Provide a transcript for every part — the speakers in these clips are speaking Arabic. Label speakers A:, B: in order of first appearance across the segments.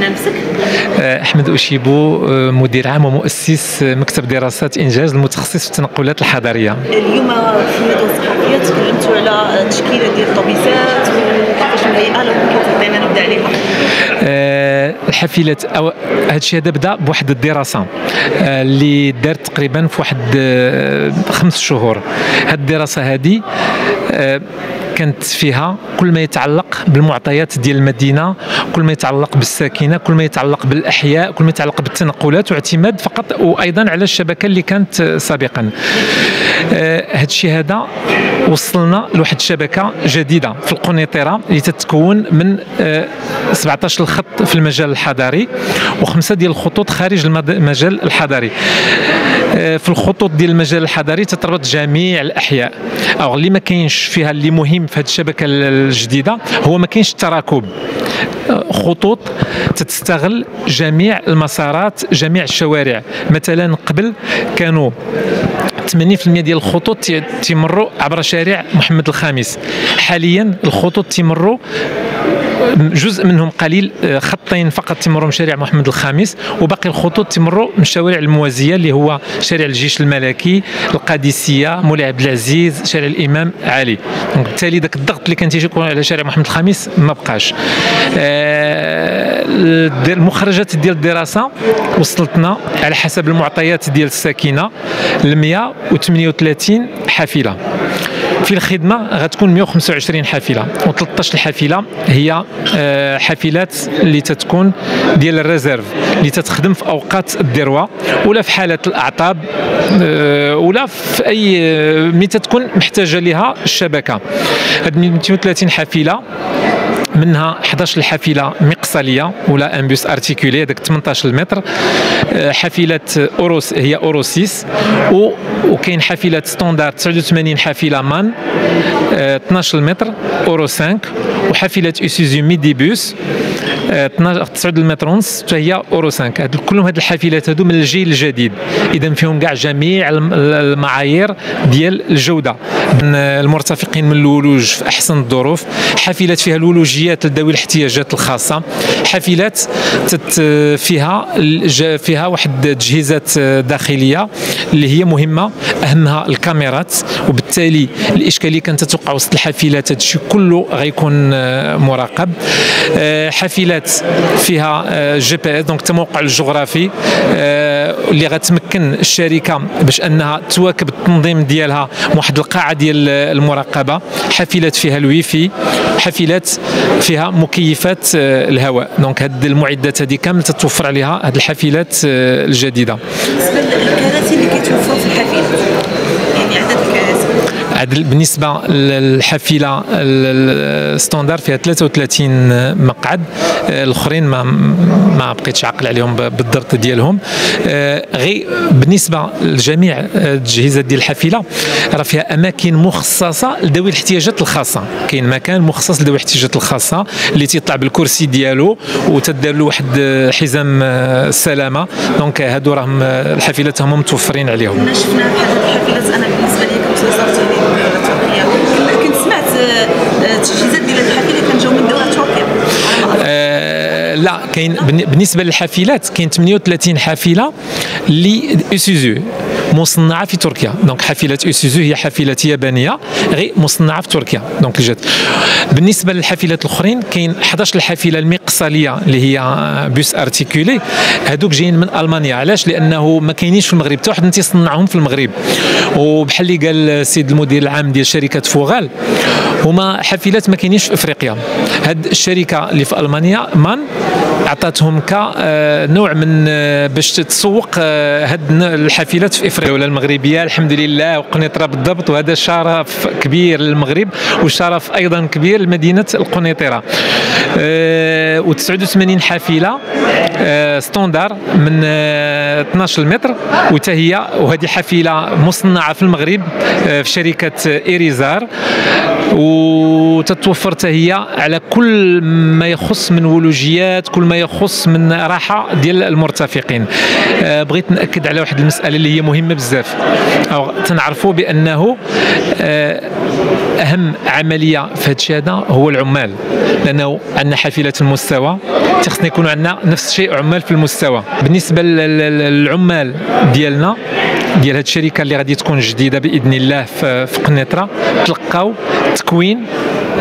A: نفسك؟
B: أحمد اشيبو مدير عام ومؤسس مكتب دراسات إنجاز المتخصص في التنقلات الحضريه
A: اليوم في الندوه الصحفيه تكلمتوا على التشكيله ديال الطبيسات وكيفاش مهيئه لو كنت نبدأ عليها.
B: الحافلات أو هذا الشيء هذا بدا بواحد الدراسة اللي دارت تقريبا في واحد خمس شهور. هذه الدراسة هذه كانت فيها كل ما يتعلق بالمعطيات ديال المدينة كل ما يتعلق بالساكنة كل ما يتعلق بالأحياء كل ما يتعلق بالتنقلات واعتماد فقط وأيضا على الشبكة اللي كانت سابقا. هذا آه الشيء هذا وصلنا لواحد الشبكة جديدة في القنيطرة اللي تتكون من آه 17 الخط في المجال الحضاري وخمسة ديال الخطوط خارج المجال الحضاري. آه في الخطوط ديال المجال الحضاري تتربط جميع الأحياء. أو اللي ما كاينش فيها اللي مهم في هذه الشبكة الجديدة هو ما كاينش التراكب خطوط تستغل جميع المسارات جميع الشوارع. مثلا قبل كانوا 80% ديال الخطوط تمروا عبر شارع محمد الخامس. حاليا الخطوط تمروا جزء منهم قليل آه، خطين فقط تمروا من شارع محمد الخامس وباقي الخطوط تمروا من الشوارع الموازية اللي هو شارع الجيش الملكي القادسية مولاي عبد العزيز شارع الإمام علي. بالتالي ذاك الضغط اللي كان تيجي على شارع محمد الخامس ما بقاش. آه، المخرجات ديال الدراسة وصلتنا على حسب المعطيات ديال الساكنة ل 138 حافلة. في الخدمة غتكون 125 حافلة و13 الحافلة هي آه، حافلات اللي تتكون ديال الريزيرف اللي تتخدم في أوقات الذروة ولا في حالة الأعطاب آه، ولا في أي آه، متى تكون محتاجة لها الشبكة. هاد 230 حافلة منها 11 الحافلة مفصلية ولا un bus articulé هذاك 18 متر آه، حافلة Euro six هي اورو 6 وكاين حافلة standard 89 حافلة MAN. 12 آه، متر أورو 5 وحافلة midibus 9 المتر ونص حتى هي اورو 5 هاد كلهم هاد الحافلات هادو من الجيل الجديد. إذا فيهم كاع جميع المعايير ديال الجودة. المرتفقين من الولوج في أحسن الظروف حافلات فيها الولوجيات لذوي الاحتياجات الخاصة. حافلات فيها فيها واحد التجهيزات داخلية اللي هي مهمة. أهمها الكاميرات وبالتالي الإشكالية كانت تتوقع وسط الحافلات. هذا الشيء كله غيكون مراقب. آه، حافلات فيها GPS donc التموقع الجغرافي آه، اللي غتمكن الشركة باش أنها تواكب التنظيم ديالها واحد القاعة ديال المراقبة. حافلات فيها الويفي حافلات فيها مكيفات آه، الهواء. donc هاد المعدات هذه كامل تتوفر عليها هاد الحافلات آه، الجديدة.
A: بالنسبة للكراسي اللي كيتوفروا في الحافلة
B: بالنسبة للحافله ال standard فيها 33 مقعد الأخرين ما ما بقيتش عاقل عليهم بالضبط ديالهم. آه، غير بالنسبة لجميع التجهيزات ديال الحافله راه فيها أماكن مخصصة لذوي الاحتياجات الخاصة. كاين مكان مخصص لذوي الاحتياجات الخاصة اللي تيطلع بالكرسي ديالو وتدار له واحد حزام السلامه دونك هادو راهم الحافلات هما متوفرين عليهم.
A: شفنا بحال الحافلات أنا لي كنت وزرت كنت سمعت التجهيزات ديال الحافله كنجاو من دوله تركيا
B: لا كاين بالنسبة للحافلات كاين 38 حافله ل Isuzu مصنعة في تركيا. donc حافلة Isuzu هي حافلات يابانية غير مصنعة في تركيا. donc جات. بالنسبة للحافلات الأخرين كاين 11 الحافلة المفصلية اللي هي bus articulé. هذوك جايين من ألمانيا. علاش؟ لأنه ما كاينينش في المغرب. حتى واحد تيصنعهم في المغرب. وبحال اللي قال السيد المدير العام ديال شركة فوغال هما حافلات ما كاينينش في إفريقيا. هاد الشركة اللي في ألمانيا MAN عطاتهم كنوع من باش تسوق هاد الحافلات في إفريقيا. ولا المغربية الحمد لله وقنيطرة بالضبط وهذا شرف كبير للمغرب وشرف أيضا كبير لمدينة القنيطرة. و89 حافله standard من 12 متر. وتا هي وهذه حافله مصنعة في المغرب في شركة إيريزار. وتتوفر هي على كل ما يخص من ولوجيات كل ما يخص من راحة ديال المرتفقين. آه، بغيت نأكد على واحد المسألة اللي هي مهمة بزاف. أو تنعرفوا بأنه آه، أهم عملية في هذا هذا هو العمال. لأنه عندنا حافله المستوى تخصنا يكون عندنا نفس الشيء عمال في المستوى. بالنسبة للعمال ديالنا ديال هذه الشركة اللي غادي تكون جديدة بإذن الله في قنيطرة. تلقاو تكوين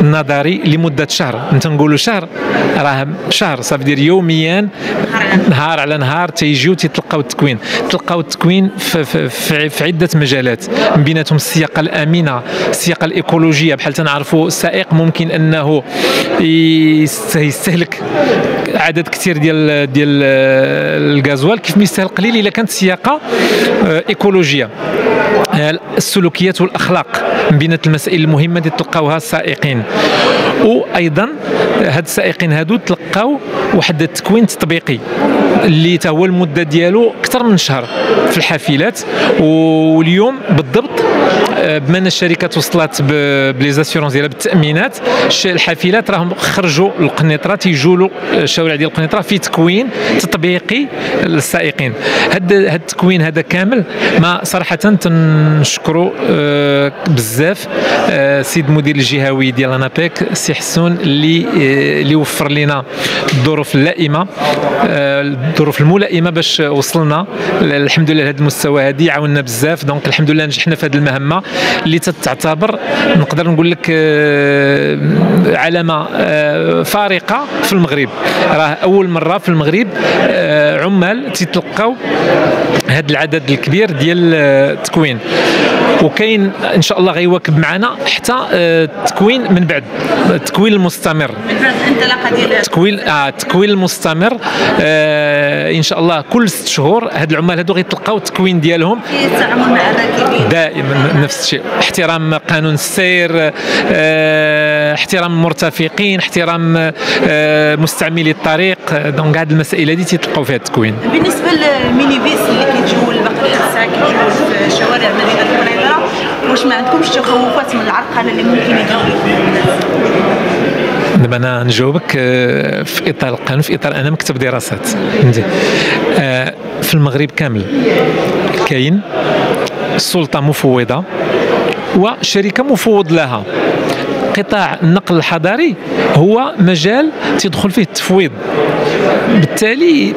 B: نظري لمدة شهر. انت نقولوا شهر راه شهر صافي دير يوميا نهار على نهار تيجيو تيتلقاو التكوين. تلقاو التكوين في, في, في, في عدة مجالات. من بيناتهم السياقه الامنه السياقه الإيكولوجية. بحال تنعرفوا السائق ممكن أنه يستهلك عدد كثير ديال ديال الغازوال. كيف ما يستهلك قليل إلا كانت السياقه آه، إيكولوجية. آه، السلوكيات والأخلاق من بين المسائل المهمة اللي تلقاوها السائقين. وأيضا هاد السائقين هادو تلقاو واحد التكوين تطبيقي اللي هو المدة ديالو أكثر من شهر في الحافلات. واليوم بالضبط آه، بما أن الشركات وصلت ب les assurances ديالها بالتأمينات الحافلات راهم خرجوا القنيطره تيجوا له الشوارع ديال القنيطرة في تكوين تطبيقي للسائقين. هذا هذا التكوين هذا كامل ما صراحة تنشكروا آه، بزاف آه، سيد مدير الجهوي ديال ANAPEC سي حسون اللي اللي وفر لنا الظروف اللائمة الظروف الملائمة باش وصلنا الحمد لله لهذا المستوى هذه عاوننا بزاف. donc الحمد لله نجحنا في هذه المهمة اللي تعتبر نقدر نقول لك آه، علامة آه، فارقة في المغرب. راه أول مرة في المغرب آه، عمال تيتلقاو هذا العدد الكبير ديال التكوين. وكاين إن شاء الله غيواكب معنا حتى التكوين من بعد. التكوين المستمر
A: من بعد الانطلاقه ديال
B: التكوين آه التكوين المستمر آه إن شاء الله كل ست شهور هاد العمال هادو غيتلقاو التكوين ديالهم.
A: التعامل مع الراكبين
B: دائما نفس الشيء. احترام قانون السير آه احترام المرتفقين احترام آه مستعملي الطريق. donc هاد المسائل هذه تيتلقاو فيها التكوين.
A: بالنسبة للميني بيس اللي كيجيو لباقي الساعة كيجيو في شوارع مدينة واش ما عندكمش تخوفات من العرقلة اللي ممكن يجيو؟
B: دابا أنا نجاوبك آه، في إطار القانون في إطار أنا مكتب دراسات. فهمتي آه، في المغرب كامل كاين سلطة مفوضة وشركه مفوض لها. قطاع النقل الحضاري هو مجال تدخل فيه التفويض. بالتالي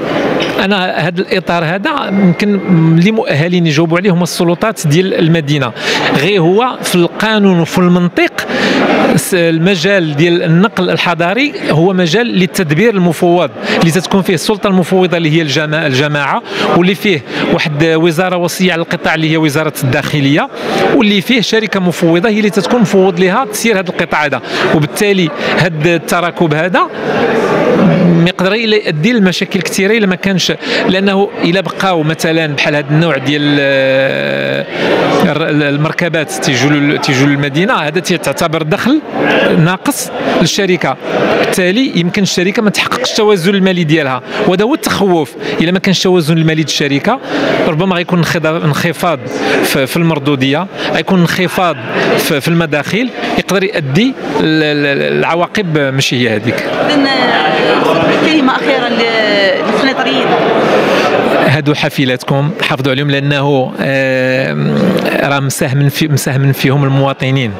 B: أنا هذا الإطار هذا يمكن اللي مؤهلين يجاوبوا عليه هما السلطات ديال المدينة. غير هو في القانون وفي المنطق المجال ديال النقل الحضاري هو مجال للتدبير المفوض اللي تتكون فيه السلطة المفوضة اللي هي الجماعه الجماعة واللي فيه واحد وزارة وصية على القطاع اللي هي وزارة الداخلية واللي فيه شركة مفوضة هي اللي تتكون مفوض لها تسير هذا القطاع هذا. وبالتالي هذا التراكب هذا يقدر يؤدي لمشاكل كثيرة إلا ما كانش لأنه إلا بقاو مثلا بحال هذا النوع ديال آه، المركبات تيجوا تيجوا للمدينة هذا تعتبر دخل ناقص للشركة. بالتالي يمكن الشركة ما تحققش التوازن المالي ديالها. وهذا هو التخوف. إلا ما كانش التوازن المالي للشركه ربما غيكون انخفاض في المردودية غيكون انخفاض في المداخيل يقدر يؤدي العواقب ماشي هي هذيك.
A: كلمه اخيره للقنيطريين
B: هادو حافلاتكم حافظوا عليهم لأنه راه مساهم مساهم فيهم المواطنين.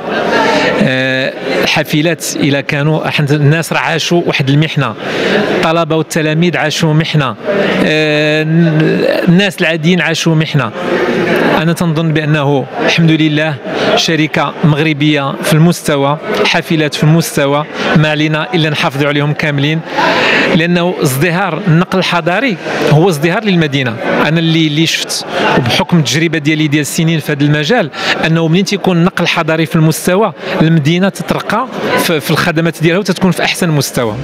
B: الحافلات إلى كانوا الناس راه عاشوا واحد المحنة. الطلبه والتلاميذ عاشوا محنة. آه، الناس العاديين عاشوا محنة. أنا تنظن بأنه الحمد لله شركة مغربية في المستوى حافلات في المستوى. ما علينا إلا نحافظوا عليهم كاملين. لأنه ازدهار النقل الحضاري هو ازدهار للمدينة. أنا اللي اللي شفت وبحكم التجربة ديالي ديال السنين في هذا المجال أنه منين تيكون النقل الحضاري في المستوى المدينة تترقى في الخدمات ديالها وتتكون في أحسن مستوى.